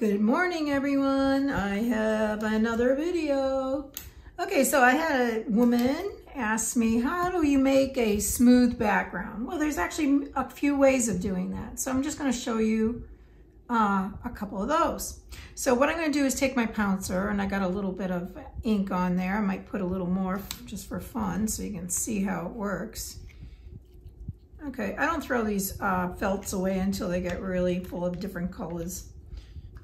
Good morning, everyone. I have another video. Okay, so I had a woman ask me, how do you make a smooth background? Well, there's actually a few ways of doing that. So I'm just gonna show you uh, a couple of those. So what I'm gonna do is take my pouncer and I got a little bit of ink on there. I might put a little more just for fun so you can see how it works. Okay, I don't throw these uh, felts away until they get really full of different colors.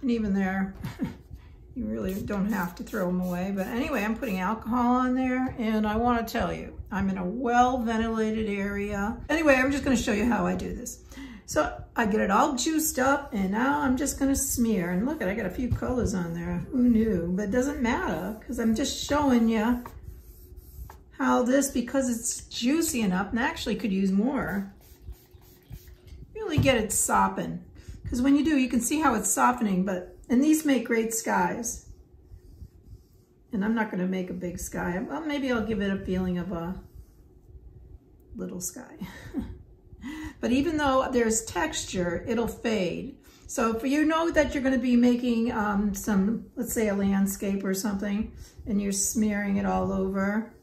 And even there, you really don't have to throw them away. But anyway, I'm putting alcohol on there and I wanna tell you, I'm in a well-ventilated area. Anyway, I'm just gonna show you how I do this. So I get it all juiced up and now I'm just gonna smear. And look, at I got a few colors on there. Who knew? But it doesn't matter because I'm just showing you how this, because it's juicy enough, and I actually could use more, really get it sopping. Because when you do, you can see how it's softening, but, and these make great skies. And I'm not gonna make a big sky. Well, maybe I'll give it a feeling of a little sky. but even though there's texture, it'll fade. So if you know that you're gonna be making um, some, let's say a landscape or something, and you're smearing it all over,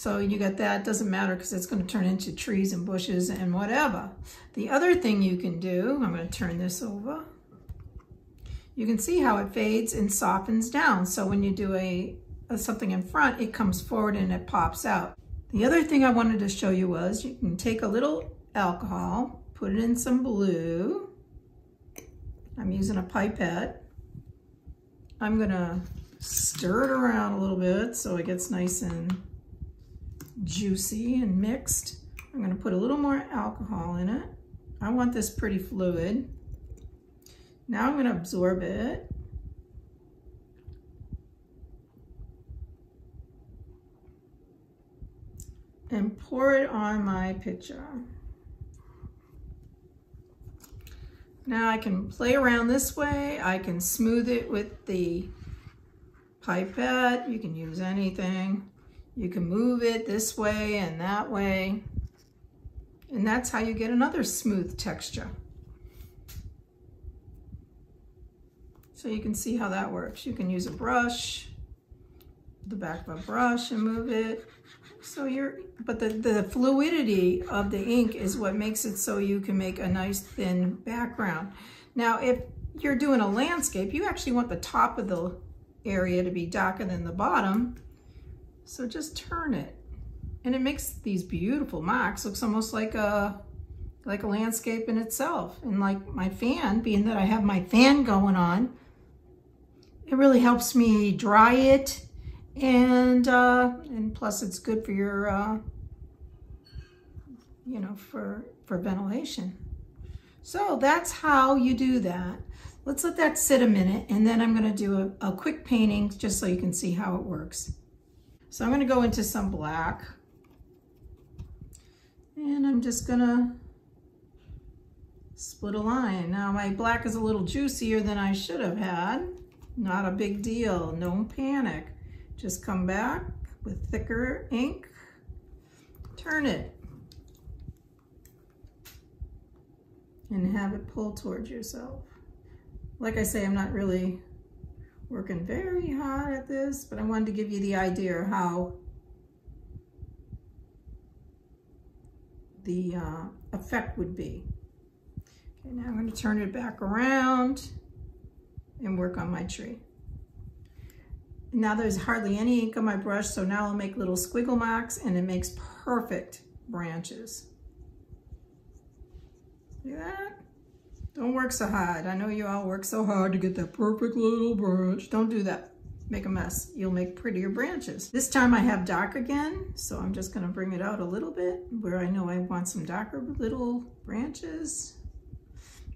so you got that, doesn't matter because it's going to turn into trees and bushes and whatever. The other thing you can do, I'm going to turn this over. You can see how it fades and softens down. So when you do a, a something in front, it comes forward and it pops out. The other thing I wanted to show you was you can take a little alcohol, put it in some blue. I'm using a pipette. I'm gonna stir it around a little bit so it gets nice and juicy and mixed. I'm gonna put a little more alcohol in it. I want this pretty fluid. Now I'm gonna absorb it. And pour it on my pitcher. Now I can play around this way. I can smooth it with the pipette. You can use anything. You can move it this way and that way. And that's how you get another smooth texture. So you can see how that works. You can use a brush, the back of a brush and move it. So you're, but the, the fluidity of the ink is what makes it so you can make a nice thin background. Now, if you're doing a landscape, you actually want the top of the area to be darker than the bottom. So just turn it. And it makes these beautiful marks. Looks almost like a, like a landscape in itself. And like my fan, being that I have my fan going on, it really helps me dry it. And, uh, and plus it's good for your, uh, you know, for, for ventilation. So that's how you do that. Let's let that sit a minute and then I'm gonna do a, a quick painting just so you can see how it works. So I'm going to go into some black. And I'm just going to split a line. Now my black is a little juicier than I should have had. Not a big deal. No panic. Just come back with thicker ink. Turn it. And have it pull towards yourself. Like I say, I'm not really working very hard at this, but I wanted to give you the idea how the uh, effect would be. Okay, now I'm going to turn it back around and work on my tree. Now there's hardly any ink on my brush, so now I'll make little squiggle marks and it makes perfect branches. See that? Don't work so hard. I know you all work so hard to get that perfect little branch. Don't do that. Make a mess. You'll make prettier branches. This time I have dark again, so I'm just gonna bring it out a little bit where I know I want some darker little branches.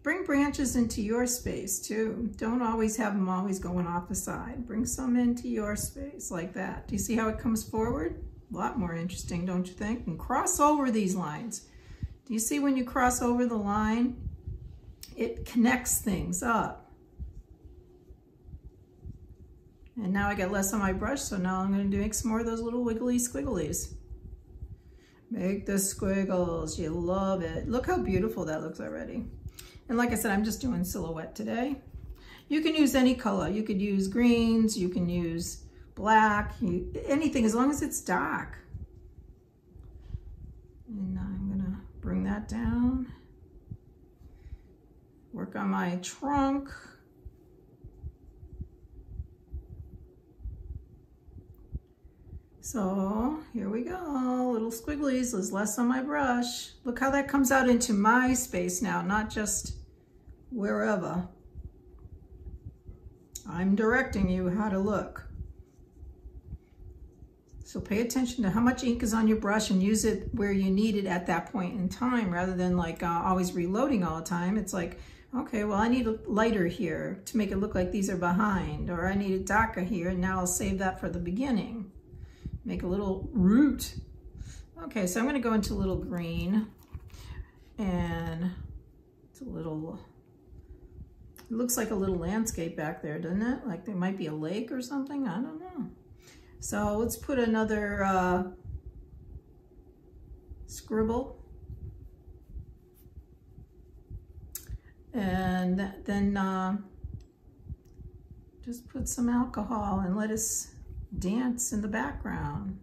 Bring branches into your space too. Don't always have them always going off the side. Bring some into your space like that. Do you see how it comes forward? A lot more interesting, don't you think? And cross over these lines. Do you see when you cross over the line? It connects things up. And now I got less on my brush, so now I'm gonna make some more of those little wiggly squigglies. Make the squiggles, you love it. Look how beautiful that looks already. And like I said, I'm just doing silhouette today. You can use any color. You could use greens, you can use black, anything as long as it's dark. And I'm gonna bring that down. Work on my trunk. So here we go, little squigglies, there's less on my brush. Look how that comes out into my space now, not just wherever. I'm directing you how to look. So pay attention to how much ink is on your brush and use it where you need it at that point in time rather than like uh, always reloading all the time. It's like, okay, well I need a lighter here to make it look like these are behind or I need a darker here and now I'll save that for the beginning make a little root. Okay, so I'm gonna go into little green and it's a little, it looks like a little landscape back there, doesn't it? Like there might be a lake or something, I don't know. So let's put another uh, scribble. And then uh, just put some alcohol and let us dance in the background.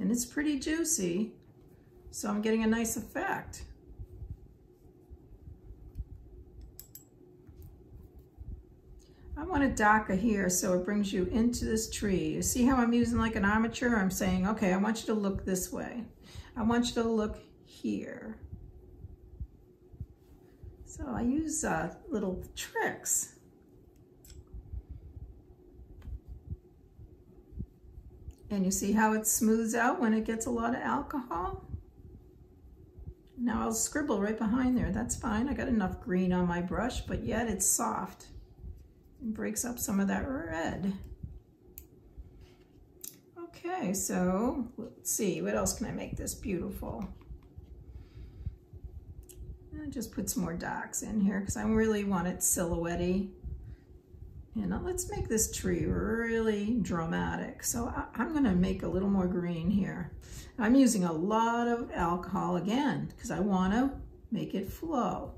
And it's pretty juicy, so I'm getting a nice effect. I want a darker here so it brings you into this tree. You see how I'm using like an armature? I'm saying, okay, I want you to look this way. I want you to look here. So I use uh, little tricks. And you see how it smooths out when it gets a lot of alcohol? Now I'll scribble right behind there. That's fine. I got enough green on my brush, but yet it's soft. It breaks up some of that red. Okay, so let's see. What else can I make this beautiful? I just put some more dots in here because I really want it silhouette and let's make this tree really dramatic. So I, am gonna make a little more green here. I'm using a lot of alcohol again, because I wanna make it flow.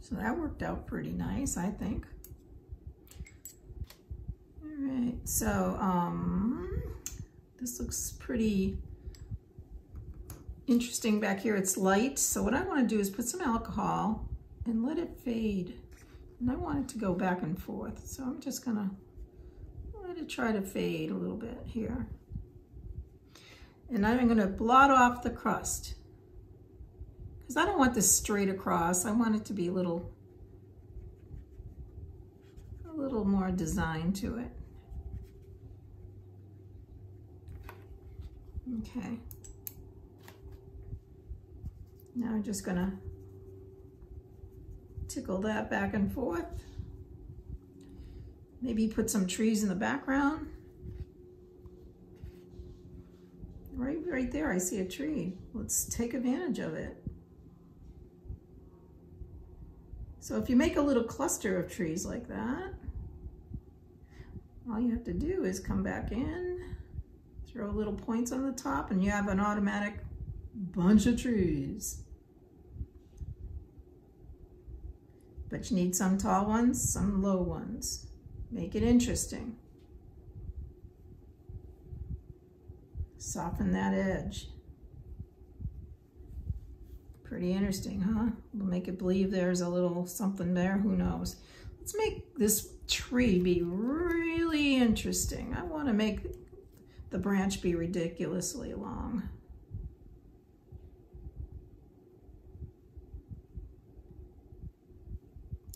So that worked out pretty nice, I think. All right, so um, this looks pretty interesting back here. It's light. So what I want to do is put some alcohol and let it fade. And I want it to go back and forth. So I'm just going to let it try to fade a little bit here. And I'm going to blot off the crust. Because I don't want this straight across. I want it to be a little, a little more design to it. Okay. Now I'm just gonna tickle that back and forth. Maybe put some trees in the background. Right, right there, I see a tree. Let's take advantage of it. So if you make a little cluster of trees like that, all you have to do is come back in, throw little points on the top, and you have an automatic bunch of trees. But you need some tall ones, some low ones. Make it interesting. Soften that edge. Pretty interesting, huh? We'll make it believe there's a little something there, who knows. Let's make this tree be really interesting. I want to make the branch be ridiculously long.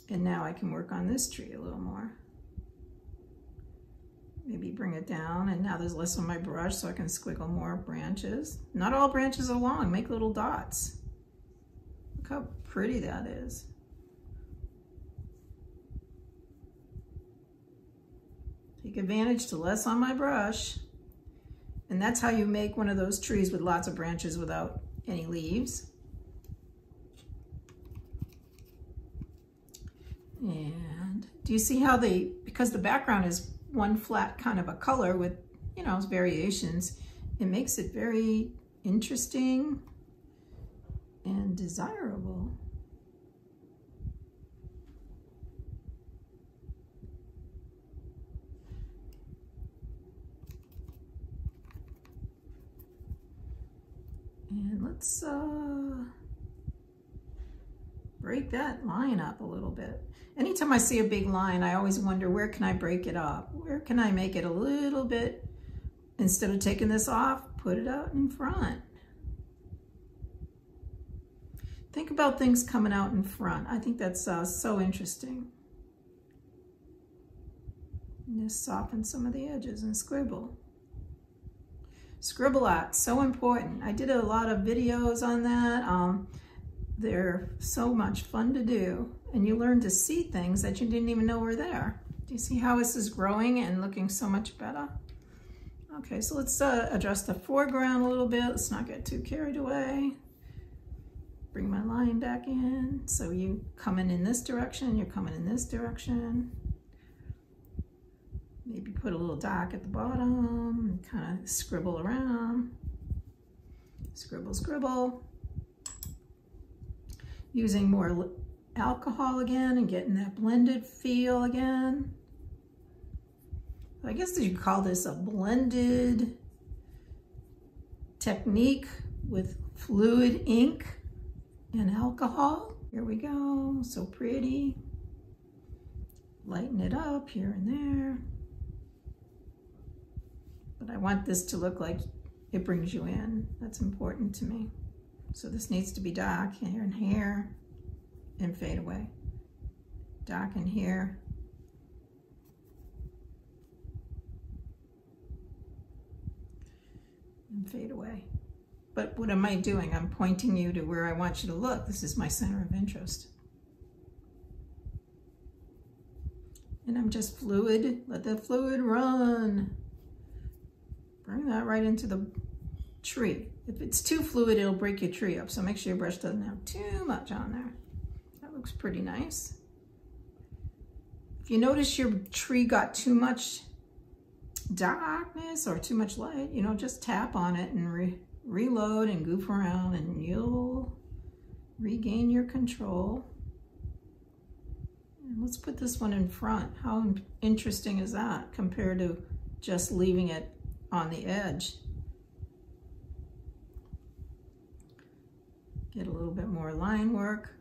And now I can work on this tree a little more. Maybe bring it down and now there's less on my brush so I can squiggle more branches. Not all branches are long, make little dots. Look how pretty that is. Take advantage to less on my brush. And that's how you make one of those trees with lots of branches without any leaves. And do you see how they because the background is one flat kind of a color with, you know, variations, it makes it very interesting and desirable. And let's uh, break that line up a little bit. Anytime I see a big line, I always wonder, where can I break it up? Where can I make it a little bit, instead of taking this off, put it out in front. Think about things coming out in front. I think that's uh, so interesting. And just soften some of the edges and scribble. Scribble art, so important. I did a lot of videos on that. Um, they're so much fun to do. And you learn to see things that you didn't even know were there. Do you see how this is growing and looking so much better? Okay, so let's uh, adjust the foreground a little bit. Let's not get too carried away bring my line back in. So you coming in this direction, you're coming in this direction. Maybe put a little dark at the bottom, and kind of scribble around. Scribble, scribble. Using more alcohol again and getting that blended feel again. I guess you call this a blended technique with fluid ink and alcohol. Here we go, so pretty. Lighten it up here and there. But I want this to look like it brings you in. That's important to me. So this needs to be dark here and here and fade away. Dark in here. And fade away. But what am I doing? I'm pointing you to where I want you to look. This is my center of interest. And I'm just fluid. Let the fluid run. Bring that right into the tree. If it's too fluid, it'll break your tree up. So make sure your brush doesn't have too much on there. That looks pretty nice. If you notice your tree got too much darkness or too much light, you know, just tap on it and re reload and goof around and you'll regain your control. And let's put this one in front. How interesting is that compared to just leaving it on the edge? Get a little bit more line work.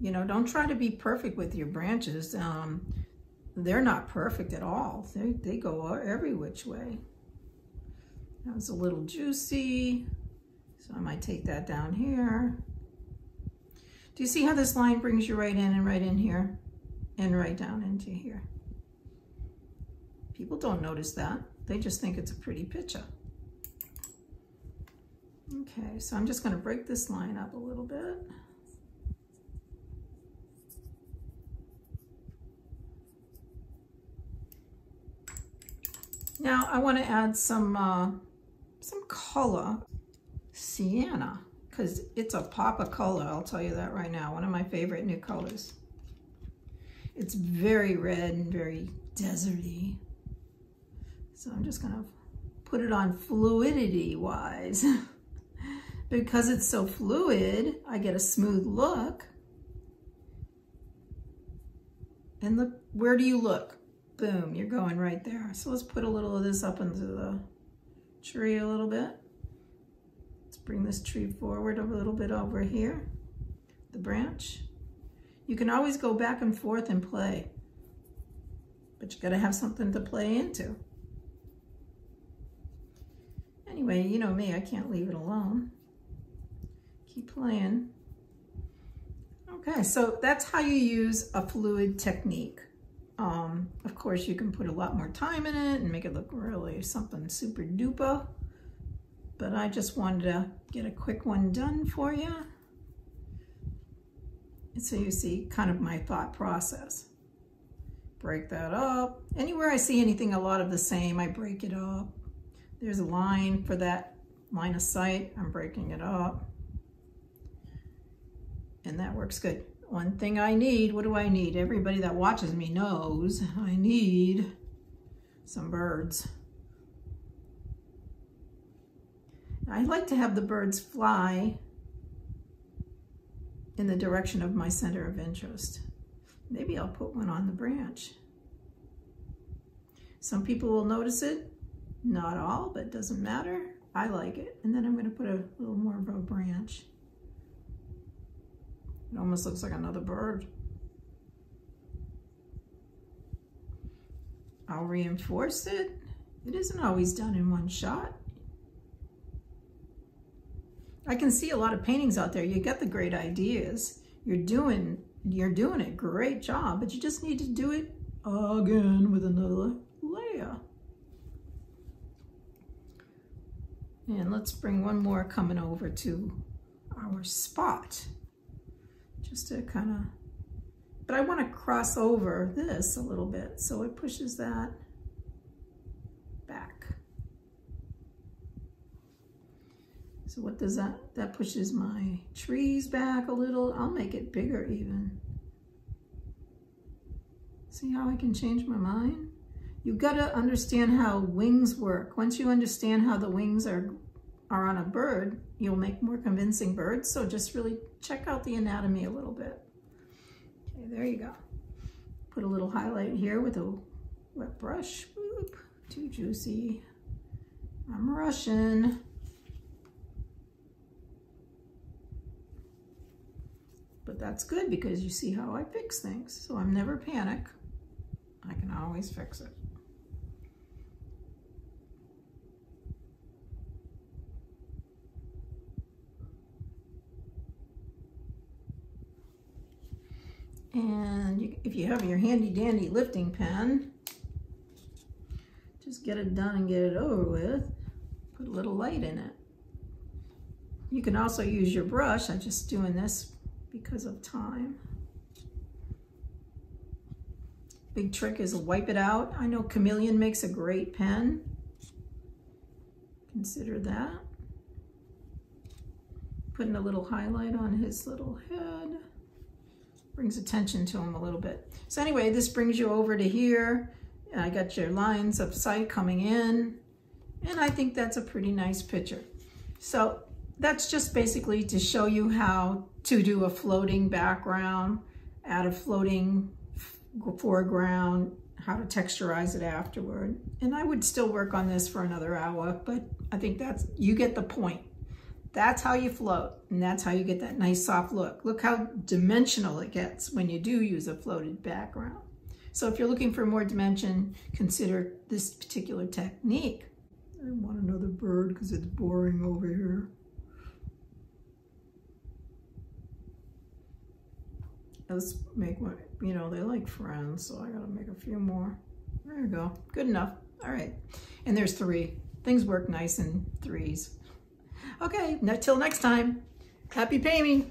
You know, don't try to be perfect with your branches. Um, they're not perfect at all. They, they go every which way. That was a little juicy. So I might take that down here. Do you see how this line brings you right in and right in here and right down into here? People don't notice that. They just think it's a pretty picture. Okay, so I'm just gonna break this line up a little bit. Now I wanna add some uh, some color, sienna, because it's a pop of color, I'll tell you that right now. One of my favorite new colors. It's very red and very deserty. So I'm just gonna put it on fluidity wise. because it's so fluid, I get a smooth look. And look, where do you look? Boom, you're going right there. So let's put a little of this up into the tree a little bit. Let's bring this tree forward a little bit over here, the branch. You can always go back and forth and play, but you gotta have something to play into. Anyway, you know me, I can't leave it alone. Keep playing. Okay, so that's how you use a fluid technique. Um, of course, you can put a lot more time in it and make it look really something super duper. But I just wanted to get a quick one done for you. So you see kind of my thought process. Break that up. Anywhere I see anything a lot of the same, I break it up. There's a line for that line of sight. I'm breaking it up. And that works good one thing I need, what do I need? Everybody that watches me knows I need some birds. I like to have the birds fly in the direction of my center of interest. Maybe I'll put one on the branch. Some people will notice it, not all, but doesn't matter. I like it. And then I'm gonna put a little more of a branch. It almost looks like another bird. I'll reinforce it. It isn't always done in one shot. I can see a lot of paintings out there. You get the great ideas. You're doing, you're doing a great job, but you just need to do it again with another layer. And let's bring one more coming over to our spot. Just to kind of, but I want to cross over this a little bit. So it pushes that back. So what does that, that pushes my trees back a little. I'll make it bigger even. See how I can change my mind? You've got to understand how wings work. Once you understand how the wings are, are on a bird, you'll make more convincing birds. So just really check out the anatomy a little bit. Okay, there you go. Put a little highlight here with a wet brush. Oop, too juicy. I'm rushing. But that's good because you see how I fix things. So I'm never panic. I can always fix it. And you, if you have your handy dandy lifting pen, just get it done and get it over with. Put a little light in it. You can also use your brush. I'm just doing this because of time. Big trick is wipe it out. I know Chameleon makes a great pen. Consider that. Putting a little highlight on his little head. Brings attention to them a little bit. So anyway, this brings you over to here. I got your lines of sight coming in. And I think that's a pretty nice picture. So that's just basically to show you how to do a floating background, add a floating foreground, how to texturize it afterward. And I would still work on this for another hour, but I think that's, you get the point. That's how you float, and that's how you get that nice soft look. Look how dimensional it gets when you do use a floated background. So if you're looking for more dimension, consider this particular technique. I want another bird because it's boring over here. Let's make one, you know, they like friends, so I gotta make a few more. There you go, good enough. All right, and there's three. Things work nice in threes. Okay, until next time, happy painting.